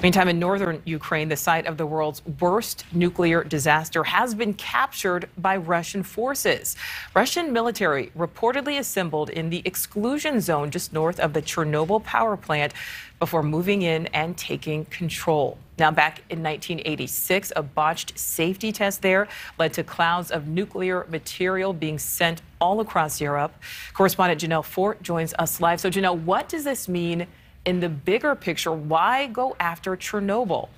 Meantime, in northern Ukraine, the site of the world's worst nuclear disaster has been captured by Russian forces. Russian military reportedly assembled in the exclusion zone just north of the Chernobyl power plant before moving in and taking control. Now, back in 1986, a botched safety test there led to clouds of nuclear material being sent all across Europe. Correspondent Janelle Fort joins us live. So, Janelle, what does this mean in the bigger picture, why go after Chernobyl?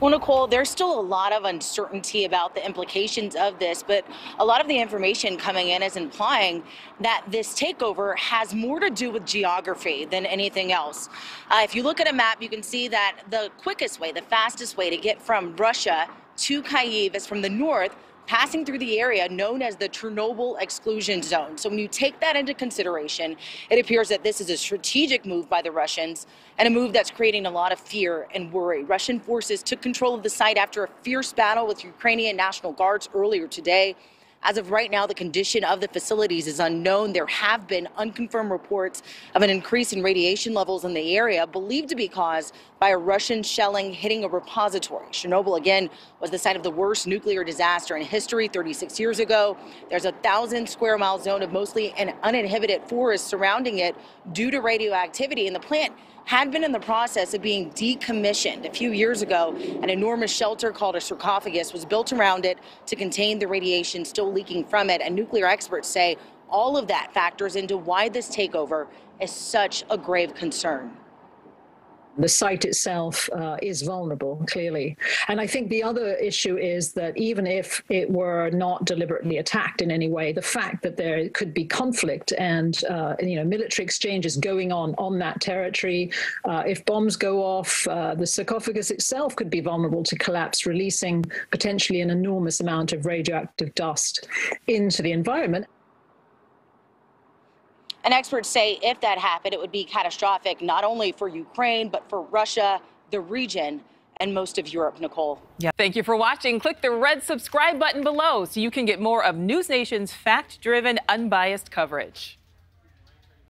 Well, Nichole, there's still a lot of uncertainty about the implications of this, but a lot of the information coming in is implying that this takeover has more to do with geography than anything else. Uh, if you look at a map, you can see that the quickest way, the fastest way to get from Russia to Kyiv is from the north passing through the area known as the Chernobyl exclusion zone. So when you take that into consideration, it appears that this is a strategic move by the Russians and a move that's creating a lot of fear and worry. Russian forces took control of the site after a fierce battle with Ukrainian National Guards earlier today. As of right now, the condition of the facilities is unknown. There have been unconfirmed reports of an increase in radiation levels in the area, believed to be caused by a Russian shelling hitting a repository. Chernobyl, again, was the site of the worst nuclear disaster in history 36 years ago. There's a thousand square mile zone of mostly an uninhibited forest surrounding it due to radioactivity, and the plant had been in the process of being decommissioned. A few years ago, an enormous shelter called a sarcophagus was built around it to contain the radiation still leaking from it. And nuclear experts say all of that factors into why this takeover is such a grave concern the site itself uh, is vulnerable, clearly. And I think the other issue is that even if it were not deliberately attacked in any way, the fact that there could be conflict and uh, you know military exchanges going on on that territory, uh, if bombs go off, uh, the sarcophagus itself could be vulnerable to collapse, releasing potentially an enormous amount of radioactive dust into the environment. And experts say if that happened, it would be catastrophic not only for Ukraine, but for Russia, the region, and most of Europe, Nichole. Yeah. Thank you for watching. Click the red subscribe button below so you can get more of NewsNation's fact driven, unbiased coverage.